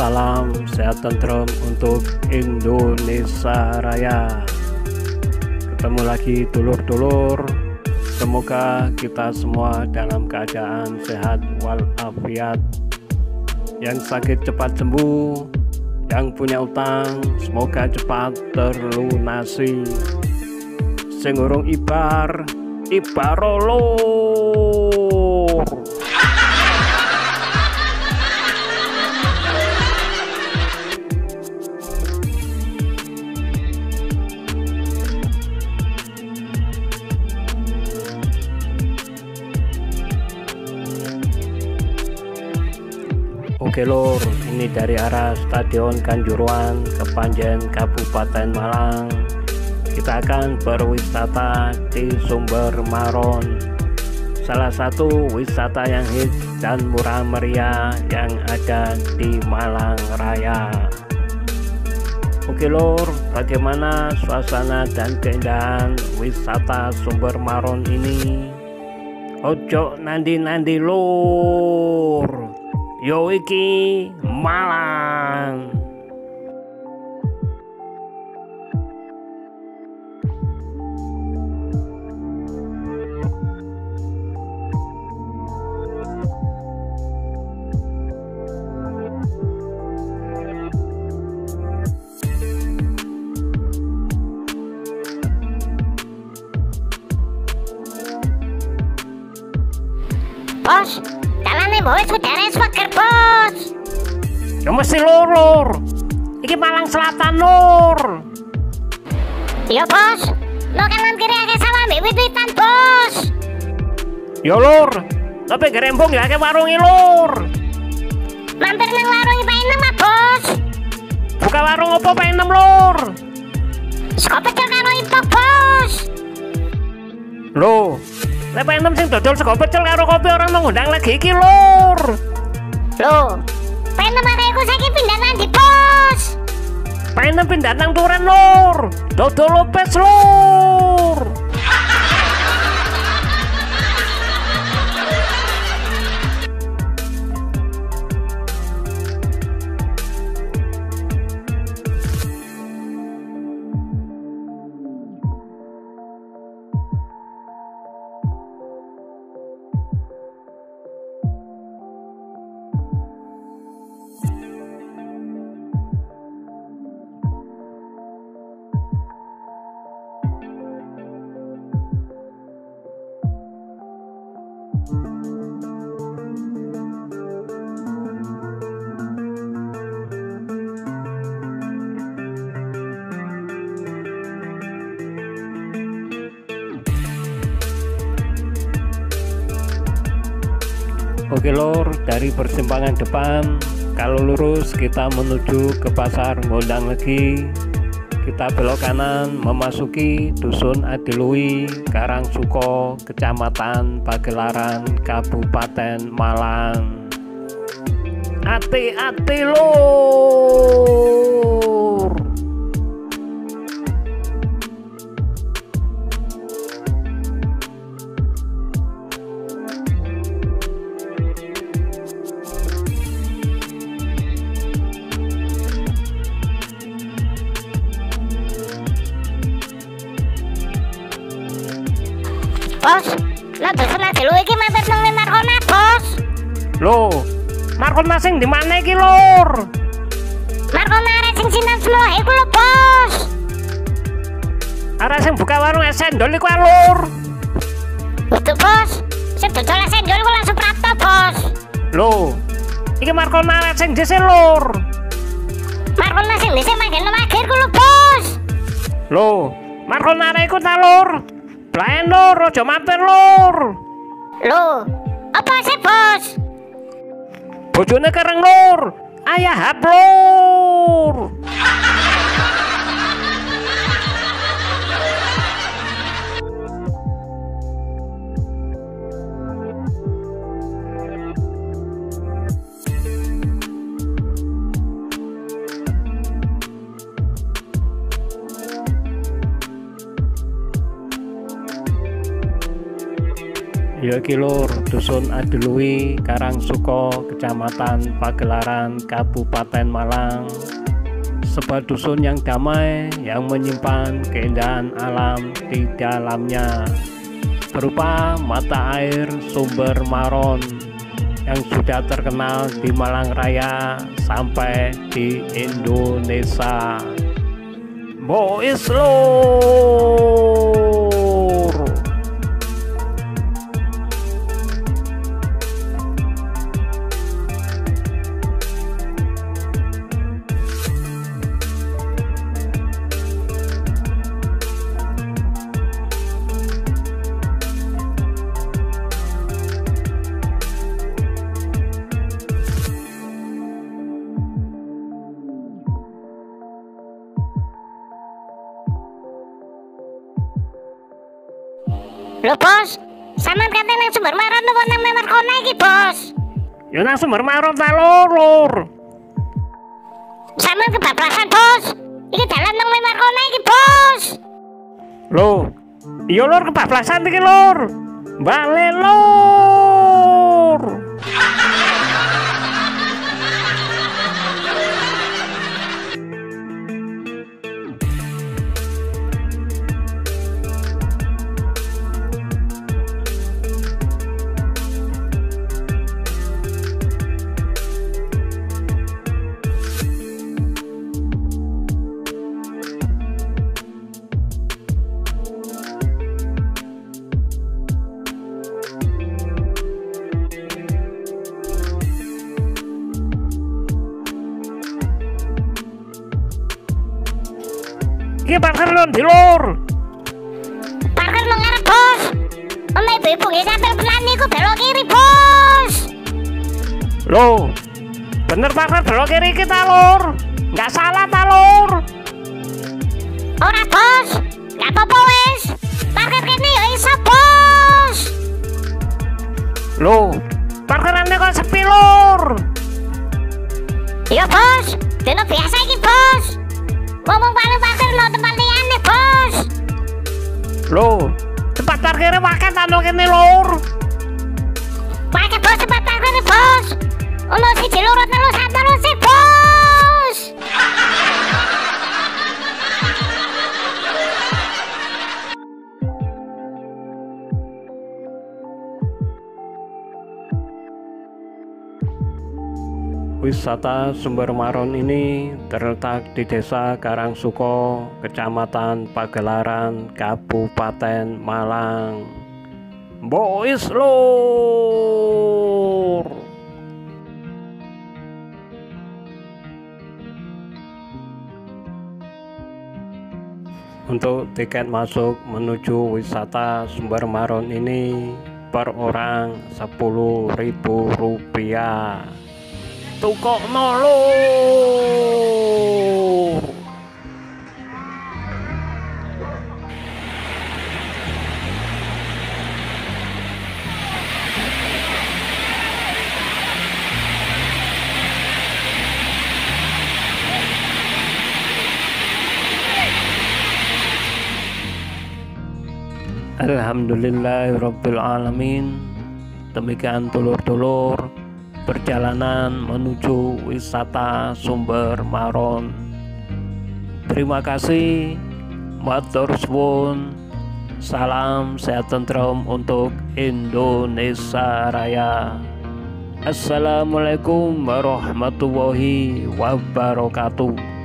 Salam sehat tentrem untuk Indonesia Raya. Ketemu lagi dulur-dulur. Semoga kita semua dalam keadaan sehat walafiat. Yang sakit cepat sembuh Yang punya utang semoga cepat terlunasi. Sing ibar Ibarolor Lor, ini dari arah Stadion Kanjuruan ke Panjen Kabupaten Malang. Kita akan berwisata di Sumber Maron. Salah satu wisata yang hits dan murah meriah yang ada di Malang Raya. Oke lor, bagaimana suasana dan keindahan wisata Sumber Maron ini? Ojo nandi-nandi lor. Yo iki Malang. Bos, dalane mau derek swager, Bos. Ya mesti lor. Iki Malang Selatan lor. Iya, Bos. Lo kanan kiri akeh sawah mbek wit-witan, Bos. Ya lor. Tapi gerembong ya ke warungi lor. Mampir nang warung Pak Inem, ah, Bos. Buka warung apa Pak Enem lor? Sego pecel karo ipok, Bos. Loh, Lek Pak Enem sing dodol sego pecel karo kopi orang mengundang lagi iki lor. Loh, Arek iku saiki pindah nang ndi, Bos? Pak Enem pindah nang turen lor. Dodol lopes lor. Oke lor, dari persimpangan depan kalau lurus kita menuju ke pasar Ngundang Legi. Kita belok kanan memasuki Dusun Adilui, Karangsuko, Kecamatan Pagelaran, Kabupaten Malang. Hati-hati lor. Lo dusun adilu iki mampir nang Limar Kona, Bos. Loh, Markon masing di mana iki lor? Markona arek sing sinan semua iku lho, Bos. Arah sing buka warung es cendol iku lur. Betul, Bos. Sing dodol es cendol iku langsung Prapto, Bos. Loh, iki Markon arek sing dhisik lur. Markona sing dhisik manggen nang akhir ku lho, Bos. Loh, Markon arek iku ta lur. Blaen lur, aja mampir lur. Loh, apa sih, Bos? Bojone kereng lur. Ayah hap lur. ya kilur dusun Adelui Karang Suko Kecamatan Pagelaran Kabupaten Malang. Sebuah dusun yang damai yang menyimpan keindahan alam di dalamnya. Berupa mata air sumber maron yang sudah terkenal di Malang Raya sampai di Indonesia. Boislo Lho bos, sampean kate nang sumber maron apa nang memar kona iki bos? Ya nang sumber maron ta lur. Sampean kebablasan bos. Iki dalan nang memar kona iki bos. Loh, iya lur kebablasan iki lur. Bale lur. Iki parkir lur. Parkir nang ngarep bos. Omae ibu-ibu nggih sampean pelan niku belok kiri bos. Loh, bener parkir belok kiri kita lur. Nggak salah ta lur. Ora bos, gak apa-apa wis. Parkir kene ya iso bos. Loh, parkirannya kok sepi lur. Iya bos, dino biasa iki bos. Ngomong paling parkir no tempat liyane bos. Loh, tempat parkirnya pakai tano kene lur. Pakai bos tempat parkir bos. Ono siji loro telu sak telu sih Wisata Sumber Maron ini terletak di Desa Karangsuko, Kecamatan Pagelaran, Kabupaten Malang. Bois lur. Untuk tiket masuk menuju wisata Sumber Maron ini per orang Rp10.000 tukokno lur Alhamdulillahirrabbilalamin Demikian tulur-tulur perjalanan menuju wisata Sumber Maron. Terima kasih, matur suwun. Salam sehat tentrem untuk Indonesia Raya. Assalamualaikum warahmatullahi wabarakatuh.